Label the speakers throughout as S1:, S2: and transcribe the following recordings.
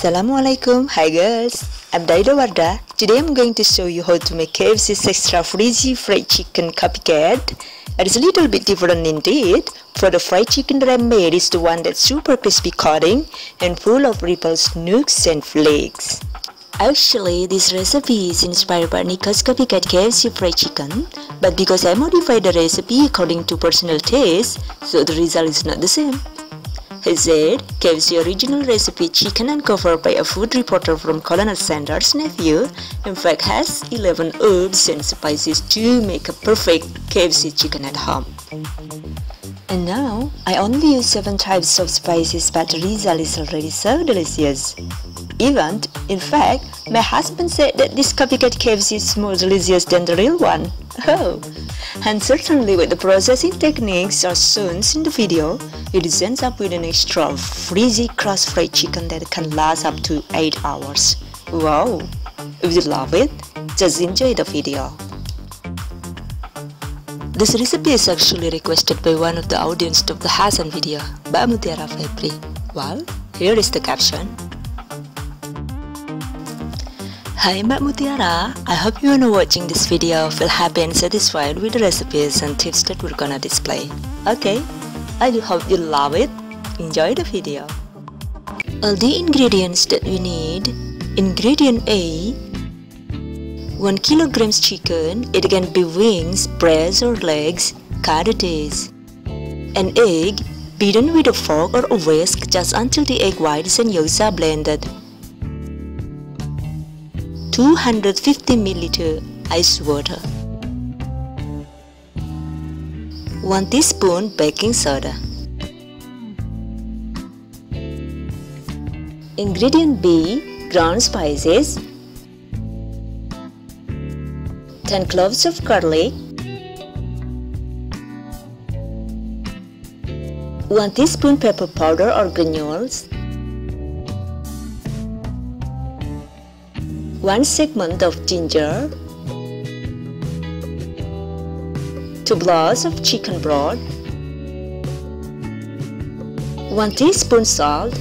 S1: Assalamualaikum, hi girls, I'm Dido Wardah. Today I'm going to show you how to make KFC's extra frizzy fried chicken copycat. It is a little bit different indeed. For the fried chicken that I made is the one that's super crispy coating and full of ripples, nooks and flakes. Actually, this recipe is inspired by Nika's copycat KFC fried chicken, but because I modified the recipe according to personal taste, so the result is not the same. He said, KFC original recipe chicken uncovered by a food reporter from Colonel Sanders' nephew, in fact has 11 herbs and spices to make a perfect KFC chicken at home. And now, I only use 7 types of spices but the result is already so delicious. Even, in fact, my husband said that this copycat KFC is more delicious than the real one. Oh, and certainly with the processing techniques as shown in the video, it ends up with an extra frizzy crust fried chicken that can last up to 8 hours. Wow! If you love it, just enjoy the video. This recipe is actually requested by one of the audience of the Hasan video, Mbak Mutiara Febri. Well, here is the caption. Hi Mbak Mutiara, I hope you are watching this video feel happy and satisfied with the recipes and tips that we're gonna display. Okay, I do hope you love it. Enjoy the video. All the ingredients that we need. Ingredient A 1 kilograms chicken, it can be wings, breasts or legs, is. An egg, beaten with a fork or a whisk just until the egg whites and yolks are blended. 250 milliliter ice water. 1 teaspoon baking soda. Ingredient B ground spices. 10 cloves of garlic. 1 teaspoon pepper powder or granules 1 segment of ginger 2 blocks of chicken broth 1 teaspoon salt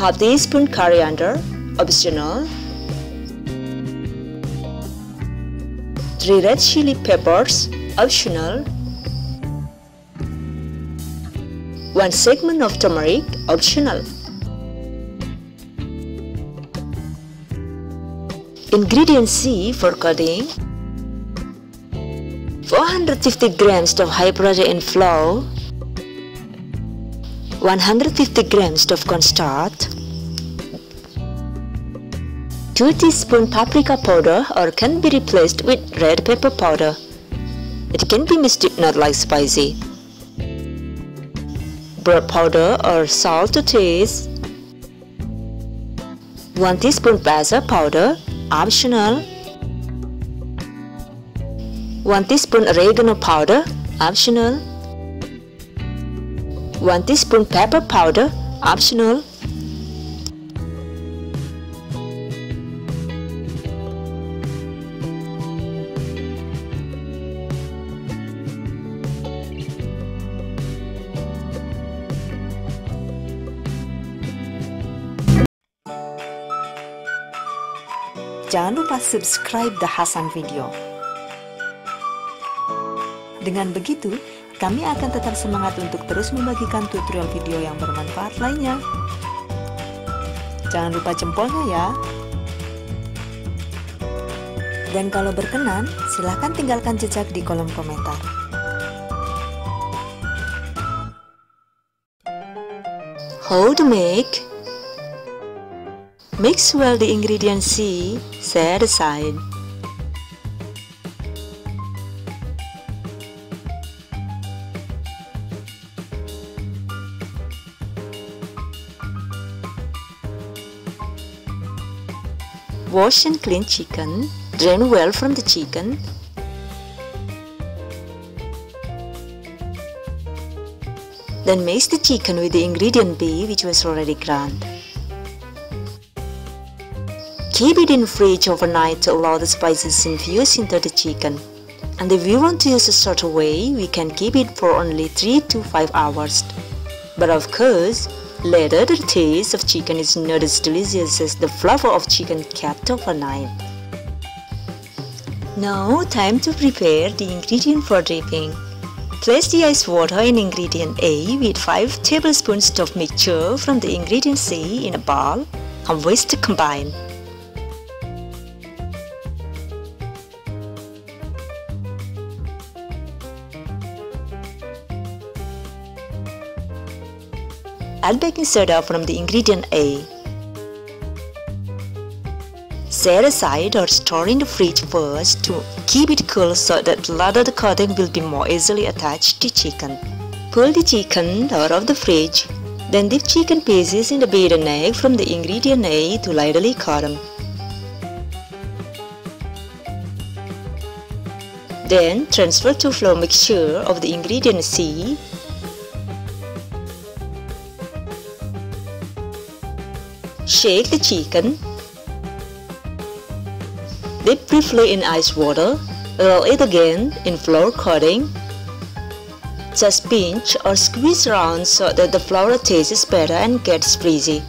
S1: half teaspoon coriander optional 3 red chili peppers optional 1 segment of turmeric optional Ingredient C for cutting 450 grams of high protein flour. 150 grams of cornstarch. 2 teaspoon paprika powder or can be replaced with red pepper powder. It can be mixed not like spicy. bread powder or salt to taste. 1 teaspoon basil powder optional. 1 teaspoon oregano powder optional. 1 teaspoon pepper powder optional Jangan lupa subscribe The Hasan Video. Dengan begitu, kami akan tetap semangat untuk terus membagikan tutorial video yang bermanfaat lainnya. Jangan lupa jempolnya ya. Dan kalau berkenan, silahkan tinggalkan jejak di kolom komentar. How to make Mix well the ingredients C, set aside. Wash and clean chicken, drain well from the chicken. Then mix the chicken with the ingredient B which was already ground. Keep it in fridge overnight to allow the spices infuse into the chicken. And if we want to use a shorter way, we can keep it for only 3 to 5 hours. But of course, Later, the taste of chicken is not as delicious as the flavor of chicken kept overnight. Now, time to prepare the ingredient for dripping. Place the ice water in ingredient A with 5 tablespoons of mixture from the ingredient C in a bowl and whisk to combine. Add baking soda from the ingredient A. Set aside or store in the fridge first to keep it cool so that later the coating will be more easily attached to chicken. Pull the chicken out of the fridge, then dip chicken pieces in the beaten egg from the ingredient A to lightly coat them. Then transfer to flour mixture of the ingredient C Shake the chicken. Dip briefly in ice water. Roll it again in flour coating. Just pinch or squeeze around so that the flour tastes better and gets frizzy.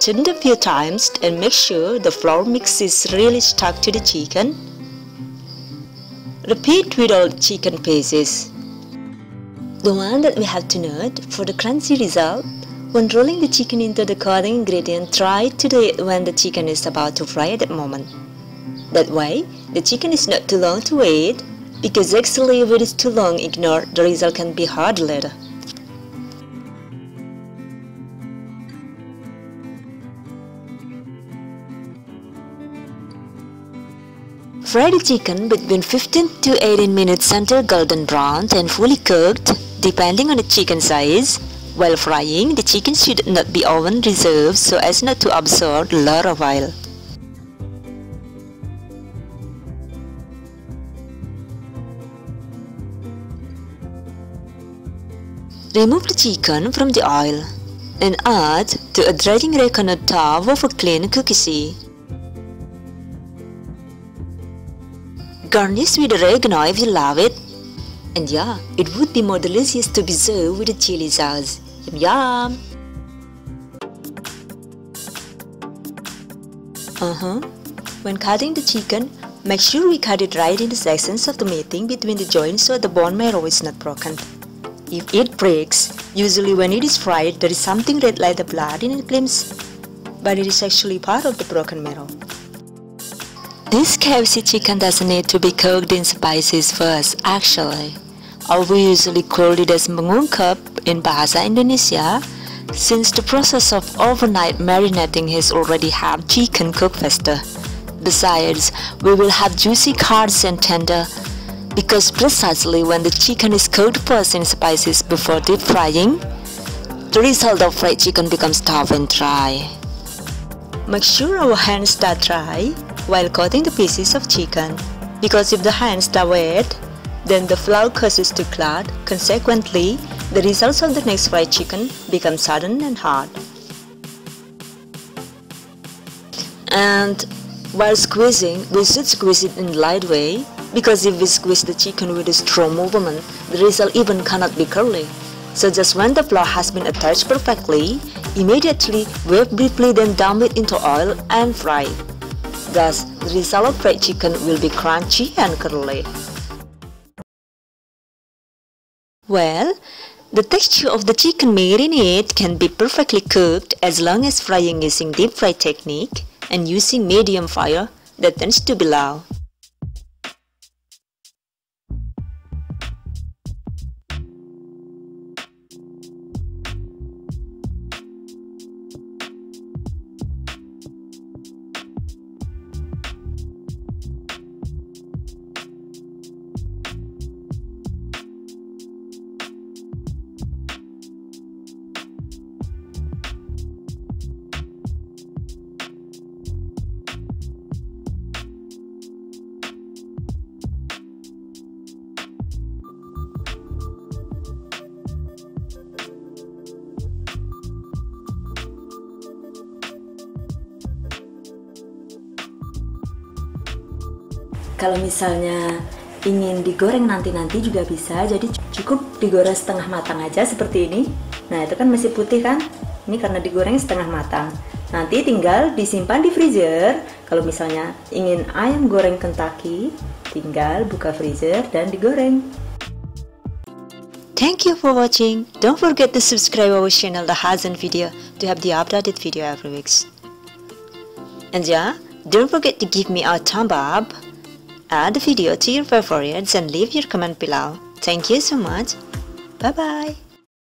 S1: Turn it a few times and make sure the flour mix is really stuck to the chicken. Repeat with all chicken pieces. The one that we have to note for the crunchy result when rolling the chicken into the coating ingredient, try to do it when the chicken is about to fry at that moment. That way, the chicken is not too long to wait, because actually if it is too long ignored, the result can be hard later. Fry the chicken between 15 to 18 minutes until golden brown and fully cooked, depending on the chicken size. While frying, the chicken should not be oven reserved so as not to absorb a lot of oil. Remove the chicken from the oil and add to a drying rack on top of a clean cookie sheet. Garnish with oregano if you love it. And yeah, it would be more delicious to be served with a chili sauce. Yum yum! Uh-huh. When cutting the chicken, make sure we cut it right in the sections of the meating between the joints so the bone marrow is not broken. If it breaks, usually when it is fried, there is something red like the blood in the glimpse, but it is actually part of the broken marrow. This KFC chicken doesn't need to be cooked in spices first, actually. Or we usually call it as mengungkep in Bahasa Indonesia, since the process of overnight marinating has already helped chicken cook faster. Besides, we will have juicy cards and tender, because precisely when the chicken is cooked first in spices before deep frying, the result of fried chicken becomes tough and dry. Make sure our hands are dry while cutting the pieces of chicken, because if the hands are wet, then the flour causes to clot. Consequently, the results of the next fried chicken become sudden and hard. And while squeezing, we should squeeze it in light way because if we squeeze the chicken with a strong movement, the result even cannot be curly. So just when the flour has been attached perfectly, immediately wave briefly then dump it into oil and fry. Thus, the result of fried chicken will be crunchy and curly. Well, the texture of the chicken marinade can be perfectly cooked as long as frying using deep fry technique and using medium fire that tends to be low. Kalau misalnya ingin digoreng nanti-nanti juga bisa, jadi cukup digoreng setengah matang aja seperti ini. Nah itu kan masih putih kan? Ini karena digoreng setengah matang. Nanti tinggal disimpan di freezer. Kalau misalnya ingin ayam goreng Kentucky, tinggal buka freezer dan digoreng. Thank you for watching. Don't forget to subscribe our channel The Hazen Video to have the updated video every week. And yeah, don't forget to give me a thumb up, add the video to your favorites and leave your comment below. Thank you so much. Bye bye.